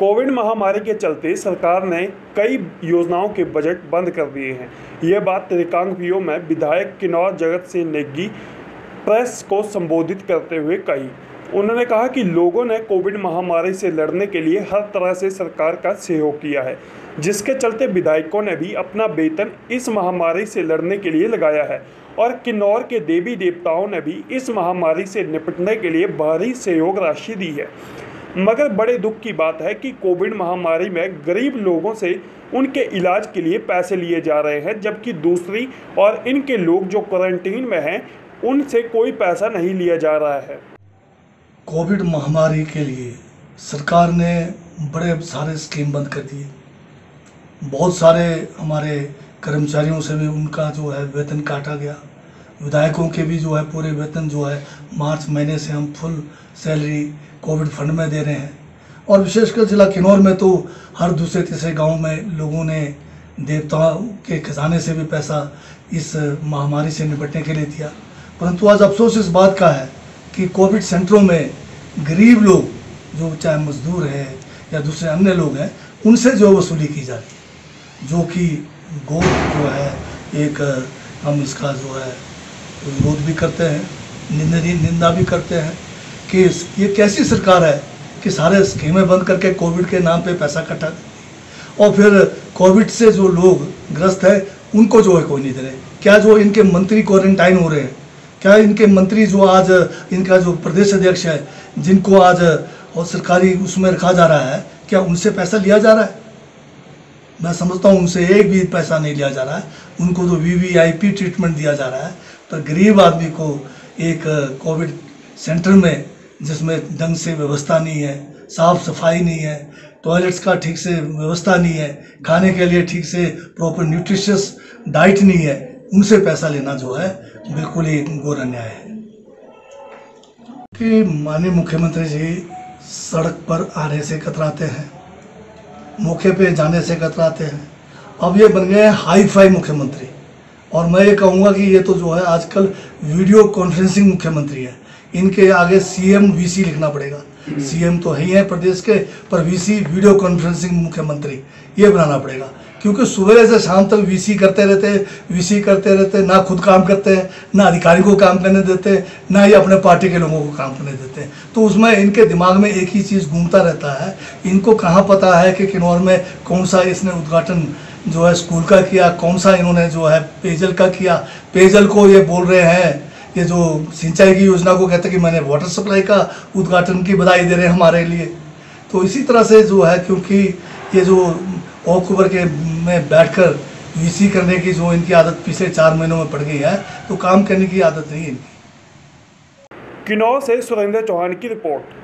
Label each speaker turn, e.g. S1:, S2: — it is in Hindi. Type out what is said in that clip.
S1: कोविड महामारी के चलते सरकार ने कई योजनाओं के बजट बंद कर दिए हैं। ये बात रिकांगपिओ में विधायक किन्नौर जगत सिंह नेगी प्रेस को संबोधित करते हुए कही। उन्होंने कहा कि लोगों ने कोविड महामारी से लड़ने के लिए हर तरह से सरकार का सहयोग किया है, जिसके चलते विधायकों ने भी अपना वेतन इस महामारी से लड़ने के लिए लगाया है और किन्नौर के देवी देवताओं ने भी इस महामारी से निपटने के लिए भारी सहयोग राशि दी है। मगर बड़े दुख की बात है कि कोविड महामारी में गरीब लोगों से उनके इलाज के लिए पैसे लिए जा रहे हैं, जबकि दूसरी और इनके लोग जो क्वारंटीन में हैं, उनसे कोई पैसा नहीं लिया जा रहा है।
S2: कोविड महामारी के लिए सरकार ने बड़े सारे स्कीम बंद कर दिए। बहुत सारे हमारे कर्मचारियों से भी उनका जो है वेतन काटा गया। विधायकों के भी जो है पूरे वेतन जो है मार्च महीने से हम फुल सैलरी कोविड फंड में दे रहे हैं। और विशेषकर जिला किन्नौर में तो हर दूसरे तीसरे गाँव में लोगों ने देवताओं के खजाने से भी पैसा इस महामारी से निपटने के लिए दिया। परंतु आज अफसोस इस बात का है कि कोविड सेंटरों में गरीब लोग जो चाहे मजदूर है या दूसरे अन्य लोग हैं, उनसे जो वसूली की जा रही है। जो कि गोद जो है, एक, हम इसका जो है विरोध भी करते हैं निंदा निंदा भी करते हैं कि ये कैसी सरकार है कि सारे स्कीमें बंद करके कोविड के नाम पे पैसा इकट्ठा और फिर कोविड से जो लोग ग्रस्त है, उनको जो है कोई नहीं दे रहे? क्या जो इनके मंत्री क्वारंटाइन हो रहे हैं? क्या इनके मंत्री जो आज, इनका जो प्रदेश अध्यक्ष है, जिनको आज, और सरकारी उसमें रखा जा रहा है, क्या उनसे पैसा लिया जा रहा है? मैं समझता हूँ उनसे एक भी पैसा नहीं लिया जा रहा है। उनको जो तो वीवीआईपी ट्रीटमेंट दिया जा रहा है पर गरीब आदमी को एक कोविड सेंटर में, जिसमें ढंग से व्यवस्था नहीं है, साफ़ सफ़ाई नहीं है, टॉयलेट्स का ठीक से व्यवस्था नहीं है, खाने के लिए ठीक से प्रॉपर न्यूट्रिशियस डाइट नहीं है, उनसे पैसा लेना जो है, बिल्कुल ही घोर अन्याय है। कि माननीय मुख्यमंत्री जी सड़क पर आने से कतराते हैं, मौके पे जाने से कतराते हैं। अब ये बन गए हैं हाई फाई मुख्यमंत्री। और मैं ये कहूँगा कि ये तो जो है आजकल वीडियो कॉन्फ्रेंसिंग मुख्यमंत्री है। इनके आगे सीएम वीसी लिखना पड़ेगा। सीएम तो है ही है प्रदेश के पर वीसी वीडियो कॉन्फ्रेंसिंग मुख्यमंत्री ये बनाना पड़ेगा। क्योंकि सुबह से शाम तक वीसी करते रहते वीसी करते रहते ना खुद काम करते हैं, ना अधिकारी को काम करने देते ना ही अपने पार्टी के लोगों को काम करने देते हैं। तो उसमें इनके दिमाग में एक ही चीज़ घूमता रहता है, इनको कहाँ पता है कि किन्नौर में कौन सा इसने उद्घाटन जो है स्कूल का किया, कौन सा इन्होंने जो है पेयजल का किया? पेयजल को ये बोल रहे हैं, ये जो सिंचाई की योजना को कहते हैं कि मैंने वाटर सप्लाई का उद्घाटन की बधाई दे रहे हैं हमारे लिए। तो इसी तरह से जो है, क्योंकि ये जो अक्टूबर के में बैठकर वीसी करने की जो इनकी आदत पिछले चार महीनों में पड़ गई है तो काम करने की आदत नहीं है इनकी।
S1: किन्नौर से सुरेंद्र चौहान की रिपोर्ट।